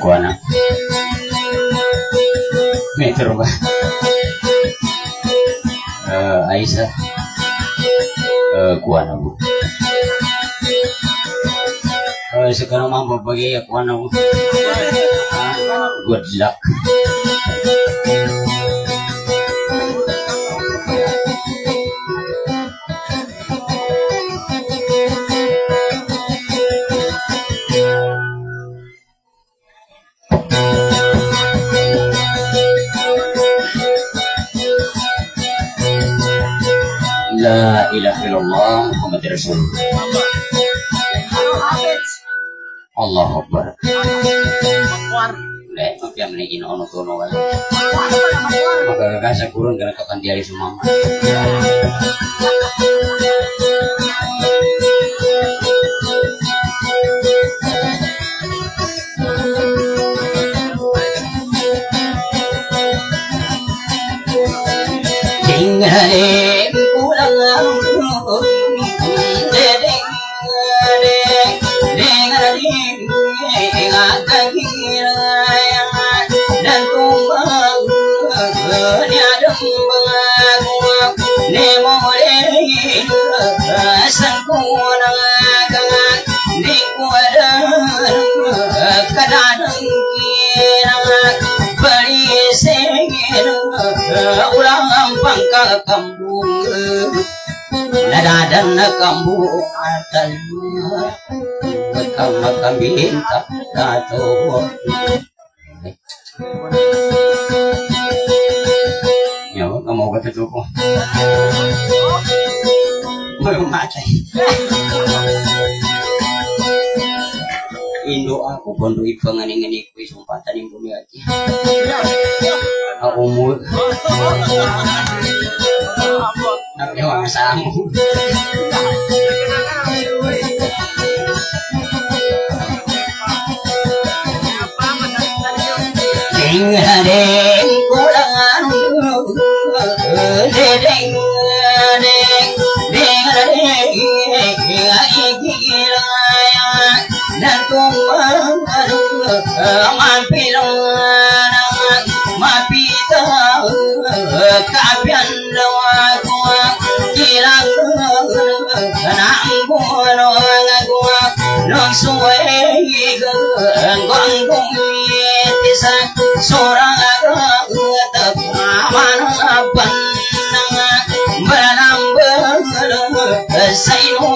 kuana metro ba eh Aisyah. Kuana bu. Eh sekarang mah berbagi ya kuana bu. Ah, good luck Muhammad Rasul Allah Akbar. Eh, tapi yang ono Maka kakak kurun karena kapan dia semua Tinggalin pulang Dedeng sang cua na ka ni cua da ka da dang ki na bari se ngi na ulang ampang ka kambung na da dan na kambung atal ka ma kambing ka da to Yo, kamu kata cukup. Indo aku bondo ipangan ingin ikut sumpatan bumi lagi. Aku mu. Tapi wang samu. Tinggalin pulang Dedeng Dedeng mapilo mapito kapian lawako kirang nanggo nanggo nagsuwe gong gong yetisa sorang agak tapaman ban nang beram beram sayo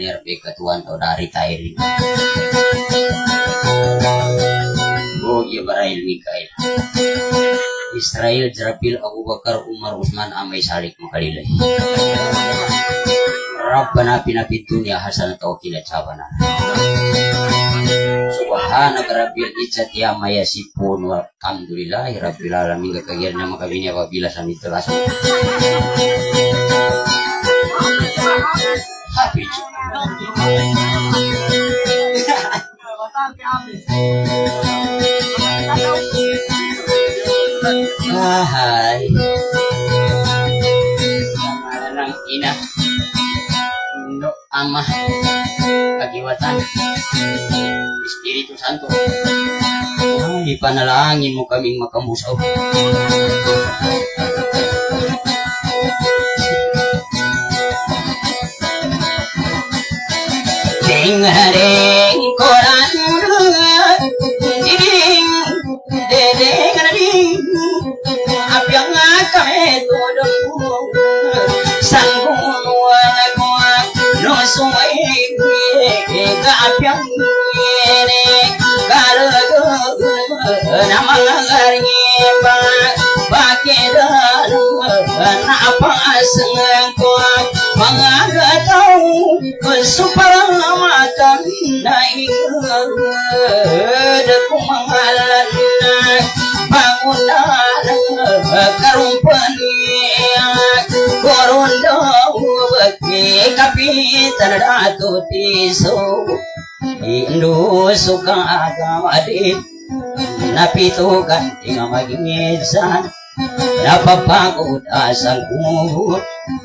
ni RP ketuan tau dari tairi. Oh iya Barail Mikail. Israel Jerabil Abu Bakar Umar Utsman Amai Salik Makalilai. Rabbana bina fid dunya hasanah wa qina adzabannar Subhanaka rabbil izzati amma yasifun walhamdulillahi rabbil alamin. Kekagian nama kami apabila kami telah Habis Hai Anak ina. Indo amah Kagiwatan. Espiritu Santo. Ay, panalangin mo kaming makamusaw Ding-ding koran Ding Ding Ding Apiang kami tudong Sanggung walago No suway Ka apiang Kalago nama ngarnya pakai dan apa sengko mga tahu supaya ratu tisu Indo suka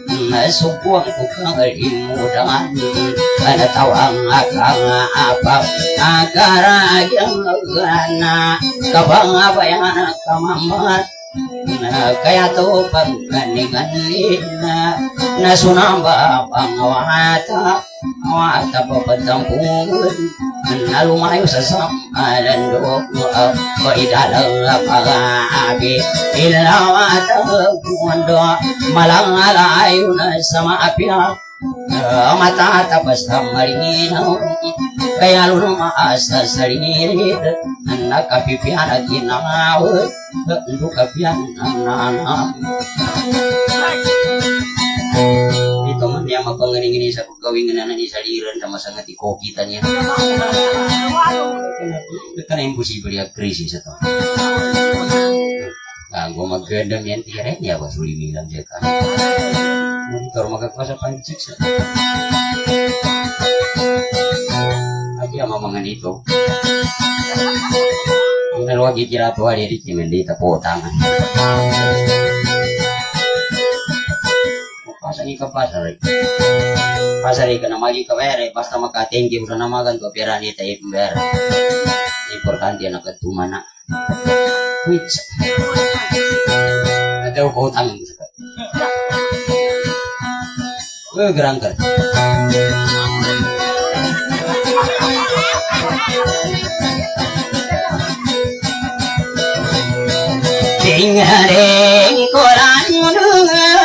tinggal magisan napapagod asang kumubot Nasubuang ko kang alimudan Anatawang akang apaw Agaragyang na Kabang abayan kamamat kaya to pagkaninganin na nasunamba pangawata awata papatampungan na lumayo sa samalan do ko idalang pag-aabi ilawata kundo malang alayo na sa maapiyak matatapas na marinaw kaya lumaas sa sarili nakapipian at inawat kapian nanam ito man niya mapangaling ini sa pagkawing na ni saliran sama sangat iko kita niya ito na imposible ya krisis ito Kanggo magkandang yan tiret niya ba suli bilang siya ka Monitor magkakasa pa yung mamangan itu. Ang lagi kira tuwa di di mendita po tangan Pasang ika pasar Pasar ika na magi kawere Basta makatinggi udah namagan ko pera ni tayo pember Importante na katumana Wait Ada ko utang Eh gerang ker Tinggaling koran dengan Diding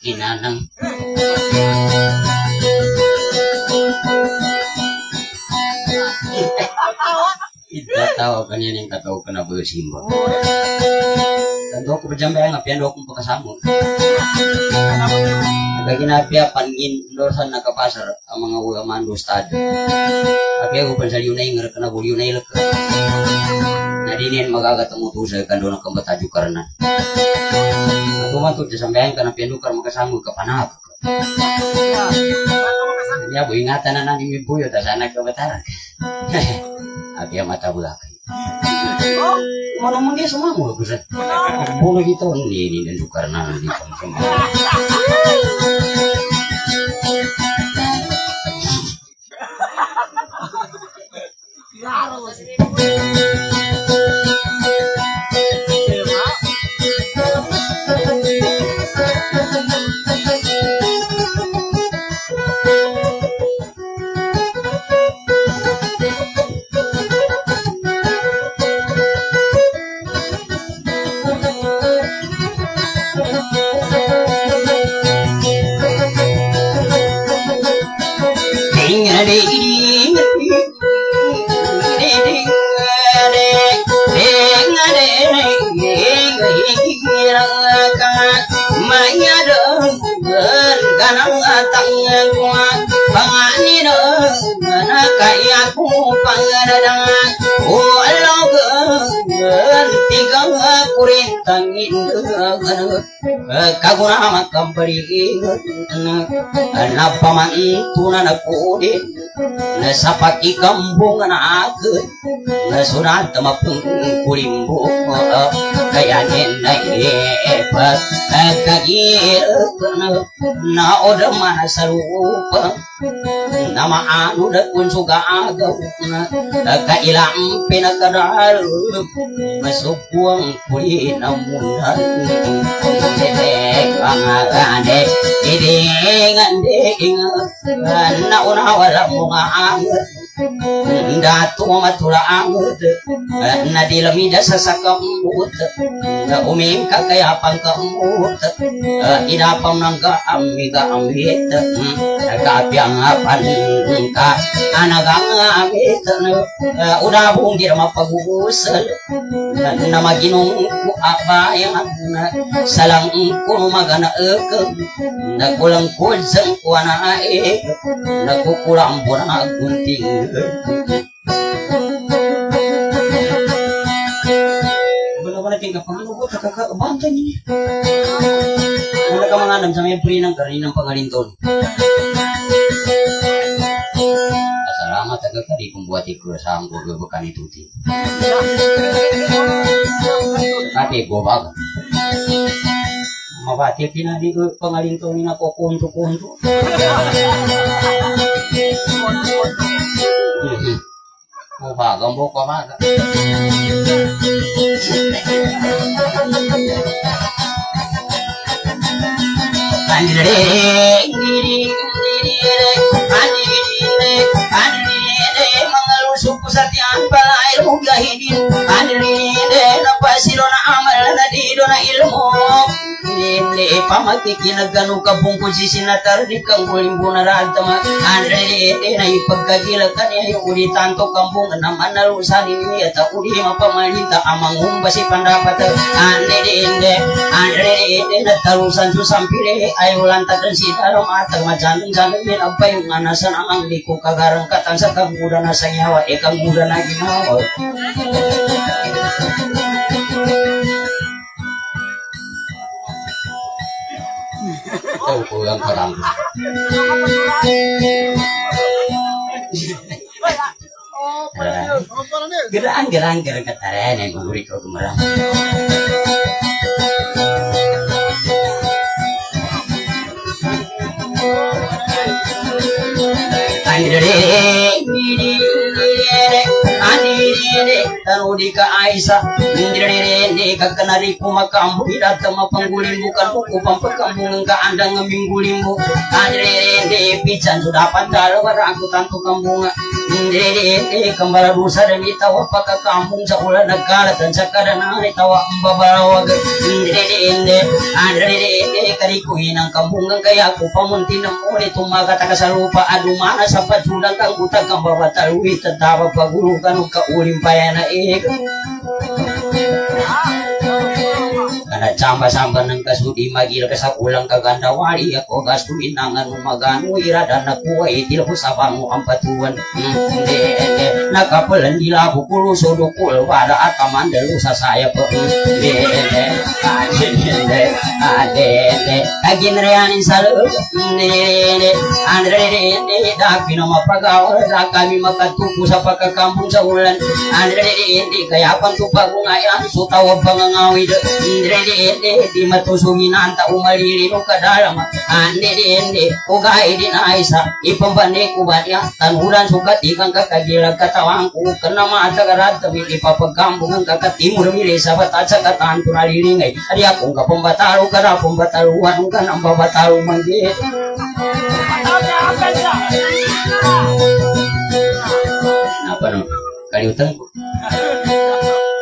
ajambay kaming kakailanagit niya ba kisala mahudi kinanang Ita tahu kan yang kata kena bersimba. Tentu aku berjambay nga pian akong pagkasamo. Nagaginapya pangin dosan nakapasar ang mga ugaman do stad. Tapi aku pensar yun na buli yun ay laka. Nadinin magagatamo to sa kando ng kambatadyo karna. Ako man to sambayan ka na pian dukar makasamo ka panak. Ya, bu ingatan na nani mi buyo ta sana ka bataran. Abi mata bulakay. Mana mangga semua mau aku set. Boleh gitu ini ini dan karena di semua. Ding napaman tunan kudin nasapaki kambung agen nasunat mapung kulimbo kaya nenay epat kagir na oda mana sarupa nama anu da kun suga agaw kailang pinagkadal masukwang kuli na mundan Ade, idingan ding na una wala mo nga angat Dato matula angot na dilamida sa sakamut na umim ka kaya pangkamut inapam ng kaami kaamit kapyang apan ka anagang amit una bong di mapag-uusal na maginong ku abayang salang kuno magana ekeng nakulang kudsang kuana ek nakukulang po na gunting Wala-wala tinggal pangano ko, kakakabantay niya. Wala ka mga anam sa may pri ng karinang pangalinton. Salamat agad kari pembuat iku sa angko ke bukan itu ti. Kati ko baga. Mabati pinadi ko pangalinton ni nako kunto-kunto. Mau baga mo ko baga. pamati kinagano ka pong posisi na tardi kang guling bunarad tama andre na ipagkagila kanya yung uli tanto kampung naman na lusa ni at uli mapamalita amang umbasi pandapat andre inde andre inde na talusan su sampire ay ulan takan si tarong atang majanong janong din ang payong anasan ang liko kagarang katang sa kamuda na sa nyawa e kamuda na ginawa Tahu ko yang karang. Gerang gerang gerang kataran yang nguri ko kumarang. Tanudi ka Aisa, ndirere ka kanari kumakambu iratama panggulimbu kan kuku pampakambung ka andang minggulimbu. Ndirere pican sudah pandal aku tantu kambunga. Ndirere kembala rusa dan itawa paka kampung sa ulan nagkalat dan sa kadana itawa ambabarawag. Ndirere ndirere kariku inang kambungan kaya aku pamunti ng muli tumagata ka sa lupa adumana sa pajulang kang utag kang babatalwi tatawa pagulukan ka ulim payana Kana camba-samba ng kasudi magil ka sa ulang kaganda wali ako gastuin nangan magano irada na kuwa itil ko sa bango ang patuan hindi hindi nakapalan nila kukulo sodo kul wala at kamandalo sa saya po hindi hindi hindi hindi hindi hindi hindi andre hindi kami makatupo sa pagkakambong sa ulan andre hindi kaya pantupag sutawa pangangawid hindi hindi di matusungin anta umaliri no kadalam ande hindi ugai din aisa ipambane ko ba niya tanuran sukat ikang kakagilag katawang ko kana mata karat kami ipapagkambong ang kakatimur mili sa batat sa katan tunaliringay ari akong kapambataro kada pambataruan ka nang babataro manggit apa no? Kaliutang ko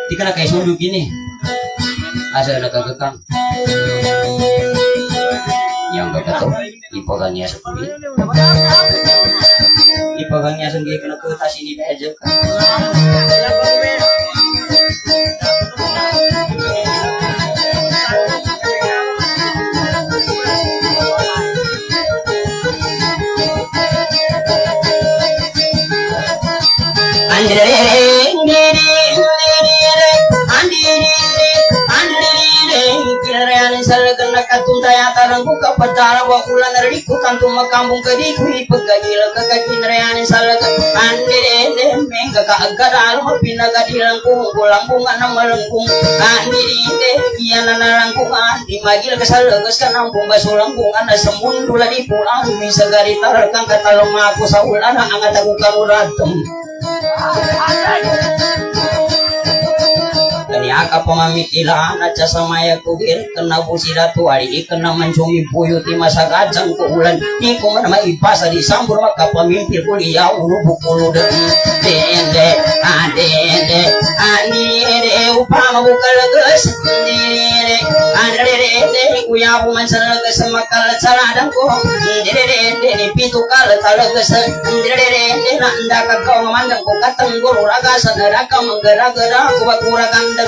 di ka na kayo sulog gini asa nakagakang yang kagato ipagangnya sa kulit ipagangnya sa gaya ka nagkatas ini medyo ka Andre kena katunda ya tarang ku kapadara wa ulan riku kantu makambung kadi ku ipagagila ka kakinrayani salaga andire ne menga ka agara mo pinaga dilang ku kulang bunga na malangkung andire ne iya na narangkung andi magil ka salaga sa nambung basulang bunga na sa mundo la di pulang. Misa gari tarakang katalong ako sa ulan ang atagu kamuratom aka pamamitilaan at sa samaya kubir kena busida tuwari kena mencumi buyuti masa kajang ko ulan di ko man maipasa di sambur maka pamimpin kuliah ulu bukulu de dende adende anire upama bukal ges dende adende kuya puman sana ges makal dan ko dende ni pitu kal tal ges dende nanda ka kau mamandang ko katang guru raga sana raka menggera gera ku bakura kandang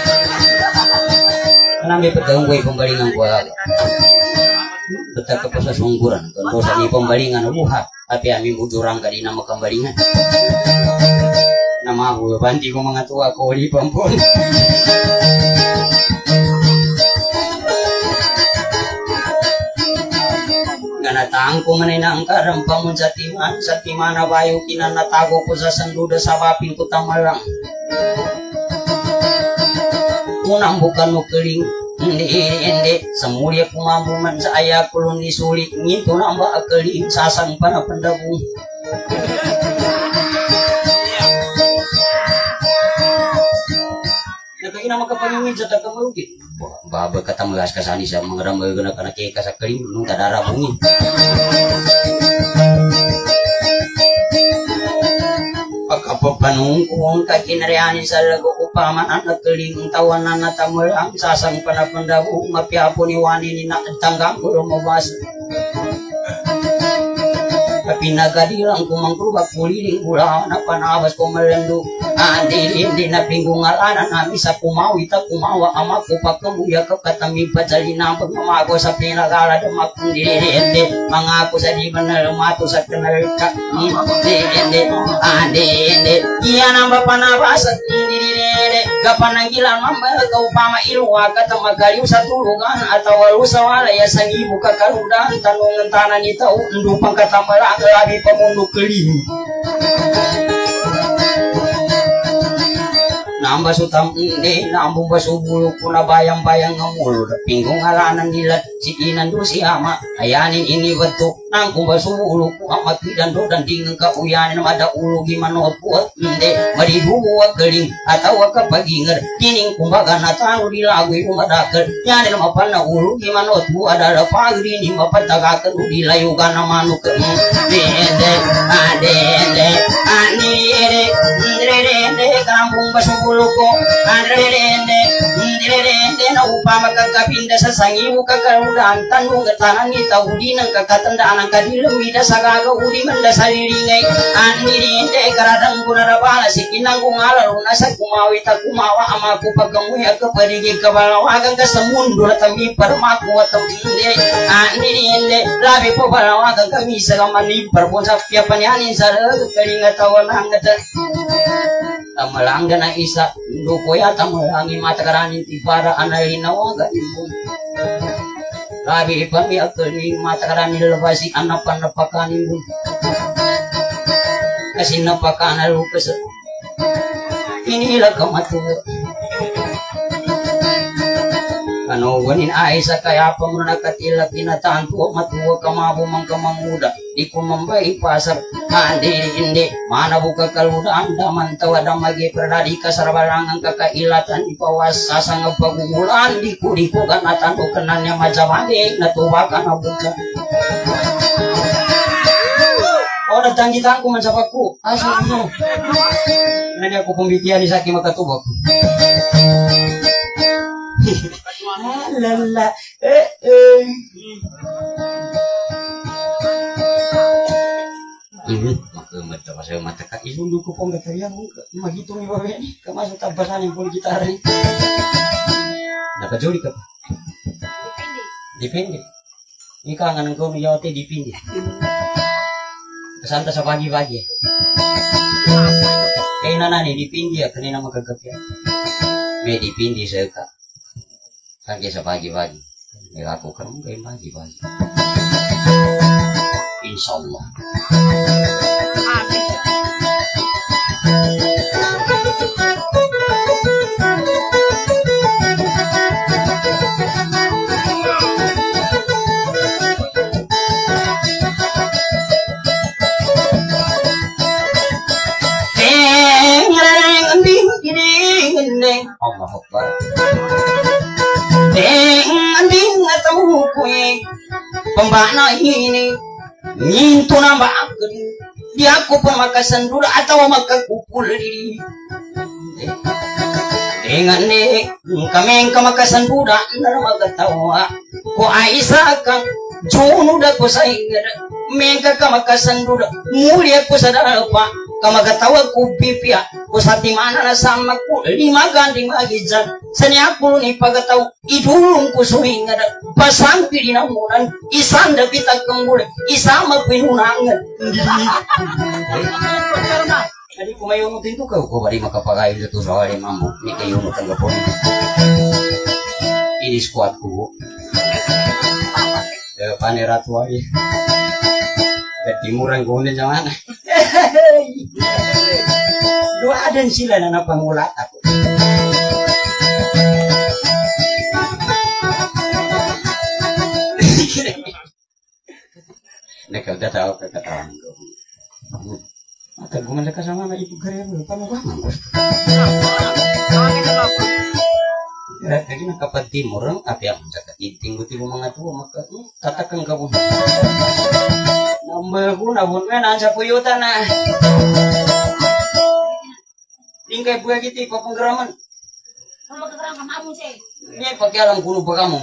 Nami petang gue pembalingan gua. Betul ke proses sungguran. Kalau sa ni pembalingan buha. Tapi amin bujurang kali nama kembalingan. Nama aku banti ko mga tuwa ko di pampun. Ganatang ko maninang karang pamun sa timan sa timana bayo kinanatago ko sa sanduda sa wapin ko kunang bukan nukeling Indi indi semulia kumambu man saya kulun disuli ngintu nambah akeling sasang para pendabung Nagkain nama kapanyungin sa tagamalugit. Baba kata megas kasani sa mga ramay gana kana kaya kasakaling nung tadara bungin. pagkapapanungkong kakinarianin sa lago upaman ang nagkaling tawanan na tamulang sasang panapandabong mapiapo ni wani ni natanggang ko lumabas pinagadilang kumangkrubak puliling gula na panabas hindi na pinggungalanan namin sa kumawi ta kumawa ama ko pagkamuya ka katami padzali na pagmamago sa pinagala damak hindi hindi mga ako sa di manalamato sa kanal ka hindi hindi andi hindi iyan ang mapanabas at hindi hindi kapananggilan mamba ka upama ilwa ka tamagaliw sa tulugan at walu sa walaya sa ibu kakaludan tanungan tanan ito undupang katamalang lagi pemundu keling nambah sutam inde nambung basu bulu kuna bayang bayang ngamul pinggung alanan dilat si inan do si ama ayanin ini betul nangkung basu bulu ku amat dan do dan dingeng ka uyanin. Ada ulu gimana buat inde mari buwa keling atau ka paginger tining kumbaga na tahu di lagu ibu madakal nyanin mapana ulu gimana bu ada pagri ni mapatagakan di layugan manuk. Inde ade ade ani ere inde inde kampung basu ruko andrerende na upama kakapinda sa sangiwu kakarudan tanung tanan ni taudi nang kakatandaan ang kadilem mida sa udi manda sa liringay anirinde karadang kunarabala si kinang kungalaro na sa kumawi ta kumawa ama ko pagamuhi ka parigi kabalawagan ka sa mundo na tambi parmaku at hindi anirinde labi po balawagan kami sa kamani parpon sa piapanyanin sa kalinga tawan hanggat tamalangga na isa duko ya tamalangi mata karanin tipara analinawaga ibu. Rabi ipami akali mata karanin labasi anapan napakan ibu. Kasi napakan lukas inilah kematuan Ano wanin ay sa kaya pa mo nakatila kinatanto matuwa kamabo mang kamamuda di ko mambay pasar hindi mana buka kaludan daman tawa damagi perdadi kakailatan ipawas sasang pagugulan di ko di ko ganatan o kananya majamani natuwa ka na buka Oh, nagtanggitan ko man sa pagko. Asa mo. Nani ako pumbikiyan ni sa aking makatubok. lala eh eh ini maka mata masa mata kak isu dulu pun kata dia magitu nih bawa ini kemasuk tabasan yang boleh gitar ini. Dapat joli kap dipindi ini kangen engkau nih yaote dipindi kesanta sa pagi-pagi. Eh nana nih dipindi ya kanina magagap ya. Me dipindi sa ka sa pagi-pagi. Ya aku kan kayak pagi-pagi Insya Allah Allah Akbar. Deng anding atau kue pembana ini nambah akan. Dia aku pemakasan dulu atau maka kupul diri dengan ne kami kamakasan budak nara tawa ko Aisyah kang jono da ko sainga meka kamakasan budak mulia ko sadara pa kamagatawa ko pipia ko sati mana na sama ko lima ganding magijan sani aku ni pagataw idulong ko suinga da pasang pirinamunan isanda kita kembul isama pinunangan jadi kumayon mo dito ka ko bari makapagayon sa tusaw ay mambo ni kayo mo tanggapon. Ini squad ko. Eh paniratu ay. Ke timuran ko ni jaman. Dua dan sila na napangulat ako. Nakagdataw ka katawan ko. Mata guman ka sama na ibu kare mo pa mo ba mo. Jadi nak kapan timur tapi yang jaga tinting guti mo mga tuwa maka tatakang ka mo. Nambah ko na bun men ansa puyutan na. Tingkay buya kiti papanggeraman. Kamu keterangan kamu sih. Ini pakai alam pa kamu.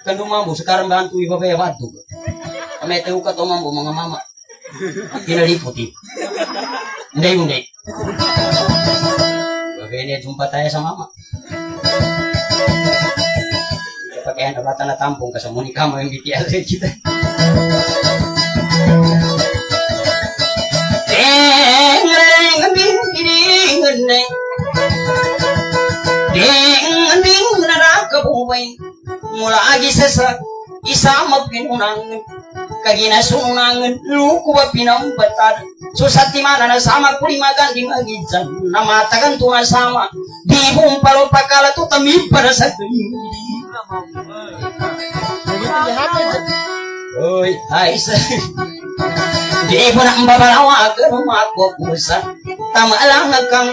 Kandu mambo sekarang bantu iba ba bantu. Kami tahu ka to mambo mga mama. Pinaliputi. Hindi, hindi. Bagay jumpa tayo sa mama. Kapag kaya nabata na tampong kasamuni ka mo yung BTL sa kita. Deng, deng, ding, ding, deng. Deng, ding, narakabuhay. Mula agi sa sa isama pinunang kaginasunan luku ba pinambatad susati mana na sama kuli magandi magijan namatagan tu na sama bibong palo pakala tu tami para sa Oi, hai sa. Di po na mbabalawa ka rumako kusa. Tama lang kang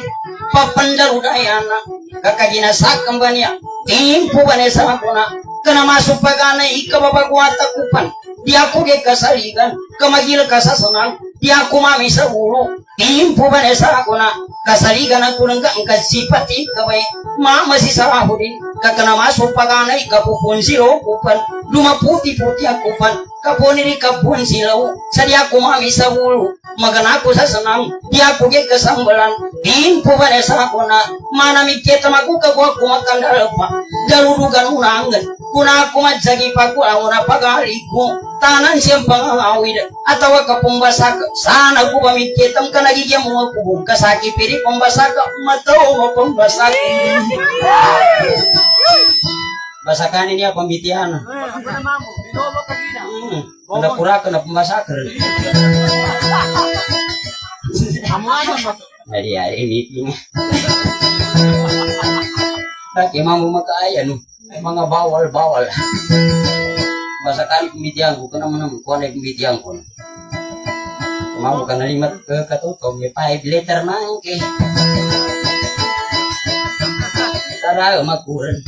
papandaru dayana. Kakaginasak ba niya? Timpo ba niya sa ako na? Kana masuk pagana ikababagwata kupan. Di ako ke kasaligan. Kamagil ka sa sanang. Di ako mami sa ulo. Timpo ba niya sa ako na? Kasaligan ako ng kasipati kabay. Mama si saraho din. Kakana masuk pagana ikapupun silo kupan. Dumaputi-puti ako pan. Kapon ni kapon silaw. Sa di ako mami sa ulo. Magana ko sa sanang. Di ako ke kasambalan. Timpo ba niya sa na? Manamikita makuka ko ako makandala pa. Daludugan unangan. Kuna ako madsagi pa ko ang una pagali ko. Tanan siyang pangangawid. Atawa ka pumbasak. Sana ko pamikitam ka nagigyan mo ako. Kasaki piri pumbasak. Mataw mo. Basakan ini apa pambitian? Hmm. Ada pura kena pembasakan. Kamu aja Pak. Jadi hari meeting. Lagi mau makaya nu. Mga bawal-bawal. Basakan pembitian ko kena menang ko na pembitian ko. Mau ka nalimat ke katutom ni five letter nangke. Tara makuran.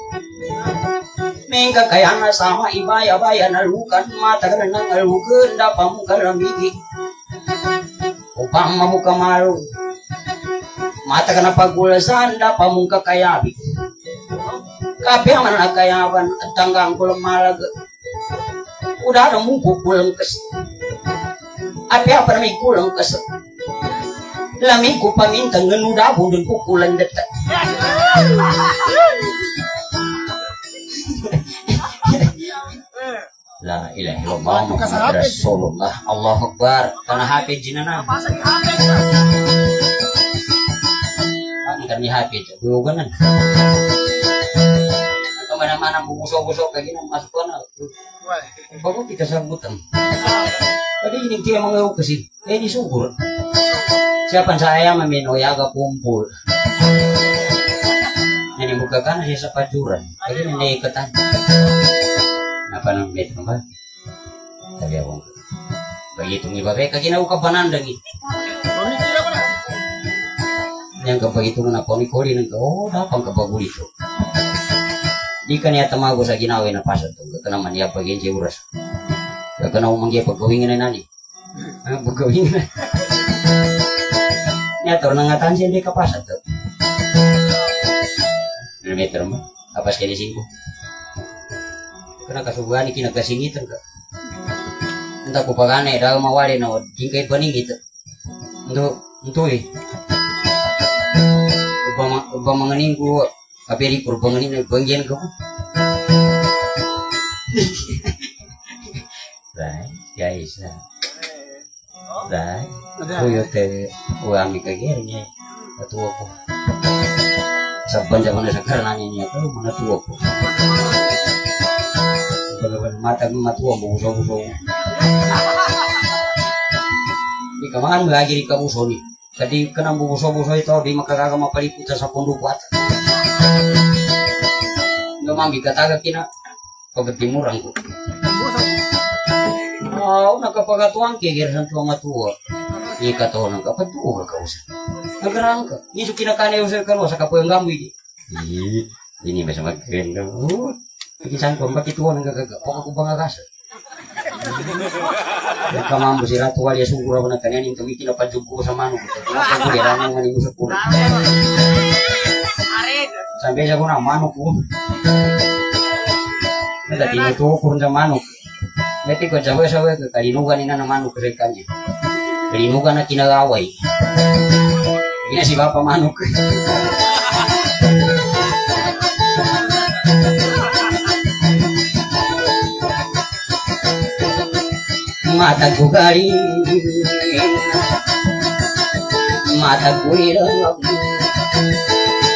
Mengka kaya na sama ibaya-baya na lukan Matagal ng alugan Dapa mo kalamigi Upang mamuka malu. Mata ka na pagulasan Dapa mong kakayabi Kape ang nakayaban At tanggang kulang malaga. Udah ada mong kukulang kas Api apa na may kulang kas Lami ko pamintang Nganuda po dun kukulang data La ilaha illallah Muhammad Rasulullah. Allahu Akbar. Kana hafid jinana. Ang kami hafid. Buyoganan Ito mana-mana bubusok-busok Lagi nang masuk ko na Bago kita sabutan Tadi ini dia mengeluh kasi Eh ini subur. Siapa saya memino yaga kumpul. Ini buka kan si sepajuran Jadi ini iketan Apa nang met ba? Sabi ako Begitu ni babe kaginaw ka banandang eh yang kapag ito na po ni Cory nang oh dapang kapag ulito di ka niya tamago sa ginawa na pasat to ka naman niya pag hindi uras. Ka na umanggi pag gawin na nani? Ah pag gawin na niya to nang ngatan siya hindi ka pasat to meter mo apas kaya singko kana kasubuhan ni kinagasingitan ka Entah ko pagane daw mawali na jingkay paningit untuk untuk eh ubang ubang manganing ko kapiri ko banganin na bangyan ko Right, guys. Right. Kuyo te uami kagir niya. Katuwa ko. Saban zaman na sa karanan niya ko, mana tuwa ko. Bagaimana mata ko matuwa mo buso-buso. Di kamahan mo lagi di kabuso ni. Kadi kanang bubuso-buso ito, di makakaga mapalipot sa pundo buat. Gamambi kataga kina pagtimurang ko. Wow, nakapagatuang kigir sa tuwa matua. Ika to nang kapatuwa ka usa. Nagarang ka. Isu kinakane usa ka sa kapoy ang gamoy di. Ih, ini bisa magkenda. Oh, Pikisan ko, bakit tuwa nang gagaga? Paka ko bangagasa. Kamambo sila tuwa liya sugura ko na kanyan yung tumikin na padyog ko sa mano. Tinapag ko liya ramang maning sa puno. Sabi siya ko na, manok ko. Nada, tinutuwa ko sa manok. Ngati ko, sabi-sabi ko, kalinugan nila ng manok sa kanya. Kalinugan na kinagaway. Hindi na si Papa manok. Mata ko galing Mata ko ilang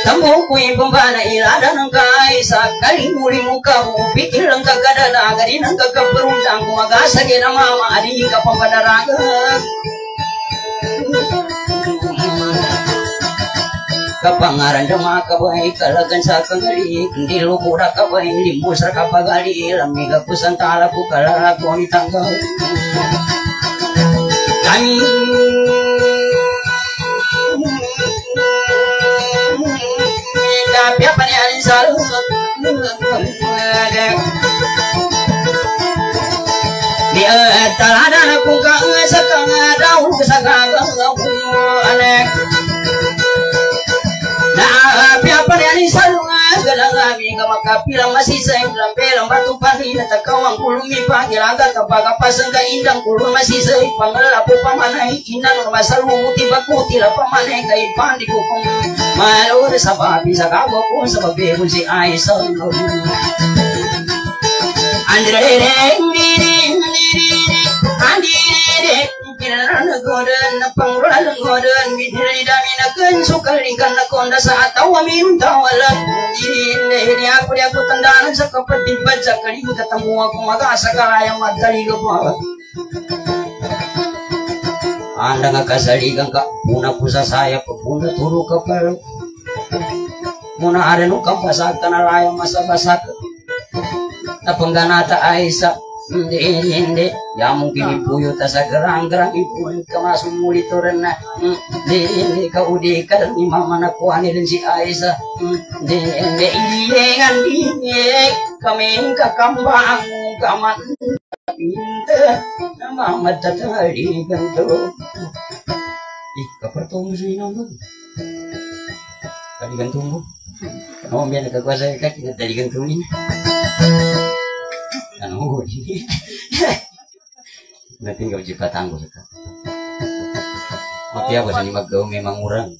Tamo ko pambana ilada ng kaisa Kalimuli mo ka Pikir lang kagadala Gari ng kakaparundang Kumagasagi na mama Adi ka pampadaraga Kapangaran dama kabay Kalagan sa kagali Hindi lukura kabay Limbus ra kapagali Lamiga kusantala ko Kalalako ni tanggal Kami Tapi apa ni alin selalu Dia talada kung ka sa kang daw sa kagaw anek Na api apa ni alin selalu galang ami ka makapilang masisay lambelang batu pari na takawang kulumi pangilaga kapag pasang ka indang kulun masisay pangalapo pamanay inang masaluti bakuti la pamanay kay pandi ko kung malor sa babi sa kawo ko sa babi si ay sa Andre re re re re re re pinanagodan na pangralagodan Bidinidami sukalikan na konda sa atawa mintawalan Hindi, hindi ako di ako tandaan sa kapatibad sa kaling katamu ako mag-asa kalayang magtaligo po Anda nga kasaligan ka, muna po sa saya, pagpuna turo ka pa. Muna arin o kang basag ka na layang masabasak. Napangganata ay sa hindi, hindi. Yamong kinipuyo ta sa gerang-gerang ipuyo ka masumulito rin na hindi, hindi ka udi ka ni mama na kuha nilin si Aisa. Hindi, hindi, ilingan dinyek kami kakambang kaman pinta na mamad tatali ganto. Ih, kaparto mo sa inong doon. Kali ganto mo. Ano biya nagkakwasa ka, kinatali ganto mo ano ko ini natin kau jipatan ko sa Mati ako sa ni maggaw may mangurang.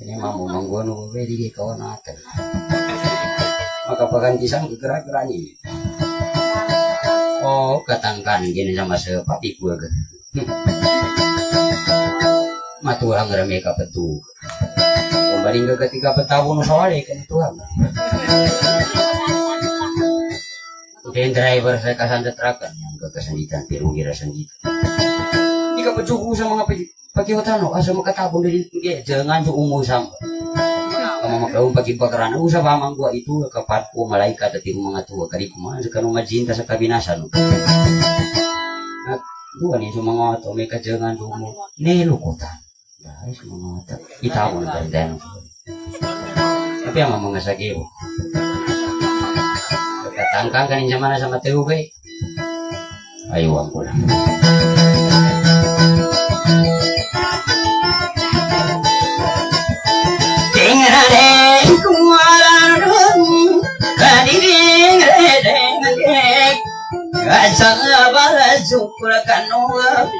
Kanya mamu mangguano ko pwede kay kawan natin. Makapaganti sang kekera-kera ni. Oh, katangkan gini sama sa papi ko agad. Matulang rame ka petu. Kumbaling ka ketika petawo no sawali kan Tuhan. Dan driver saya kasanda trakan yang kekasanditan pero gira sandita. Di ka pacuku sa mga pagi pagkihotano asa makatapon dari ge jangan su umu sam. Kamu makaung pagi bakaran usa pamang gua itu kapat ko malaikat at mga tuwa kadi kuma sa kanong majinta sa kabinasan. At dua ni sa mga ato may kajangan dumo nilukutan. Dahil sa mga ato itawon na dan. Tapi ang. Katangkang kanin zaman sama teu kay. Ayo ang lang. Sukura kanunga.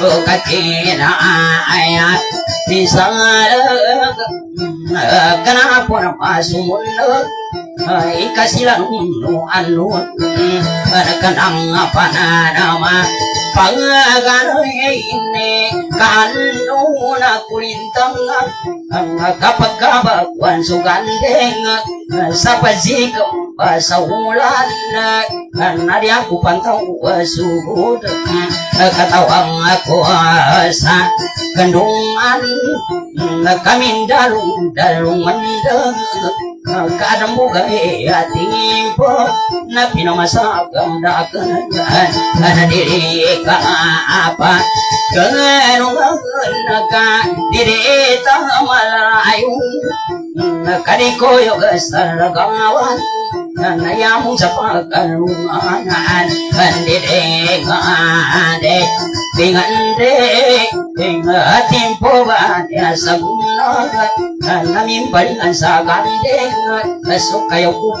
O kakina ayat Misalag Kenapa nama sumunod Ay kasilang no ano Kanang apa na nama Pangaganoy ini Kanu na kulintang Kapag kabagwan sugandeng Sa pazikam sa ulan Nari aku pantau sugod Katawang ako sa kandungan Kaming dalong dalungan Kadang bugay ating po Na pinamasagang dakanan Kana diri ka apa Ganong ka Diri ta malayo Kadikoyo sa lagawan Nanayamong sa pagkalunganan Handidengade Tingande Tingatin po ba niya sa bunagan Namin palingan sa gandeng Kaso kayo ko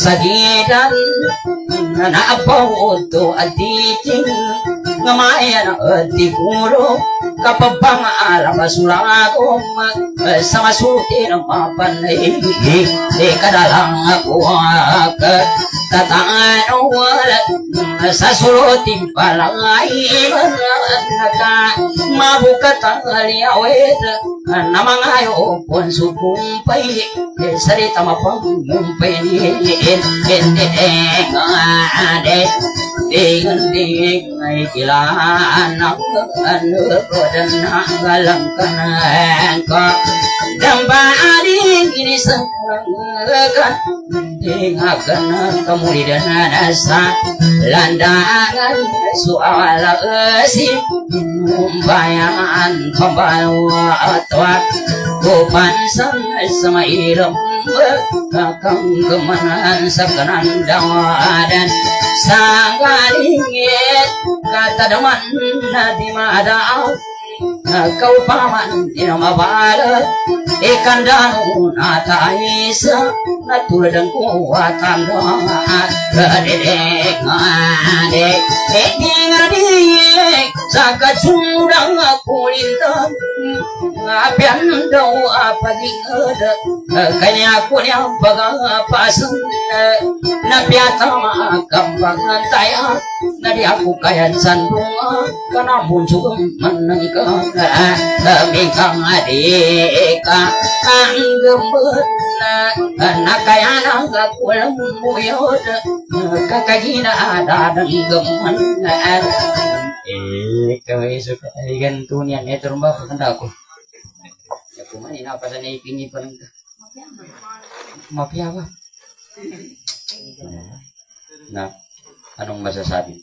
paling magkupan Kalupan di Ngamayan at tikuro Kapabang alam masulagom Sa masuti ng mapanay Di kadalang ako Tatano wala Sa suluting palangay Naka Mabukat ang aliyawit Na mga ayopon sukumpay Sarita đi đi ngày chỉ là nóng nước của dân và lòng con có đầm ba đi khi đi sân gần thì ngập gần không đi đến đã xa lan đã ngân sủa là gì bài ăn không bài toát cô phán sân soi lòng bước không cứ mặn sắc gần đau đen Sanggalingit Kata deman di madau Kau paman tidak mabalat Ikan danu nata isa Natul dan kuatan doa adik Sakat sundang kulintan Apian daw apagingada Kanya ko niya pagapasan Napiata makampangan taya Nadi aku kayan sandunga Kana muncul menengka Kami kang adika Ang gembet Nakayana kakulang muyod Kakagina dadang geman Suka ikan tunian itu rumah kanda aku. Ya kuman ini apa sana ipingi pan. Mafia apa? Nah, anong masasabi?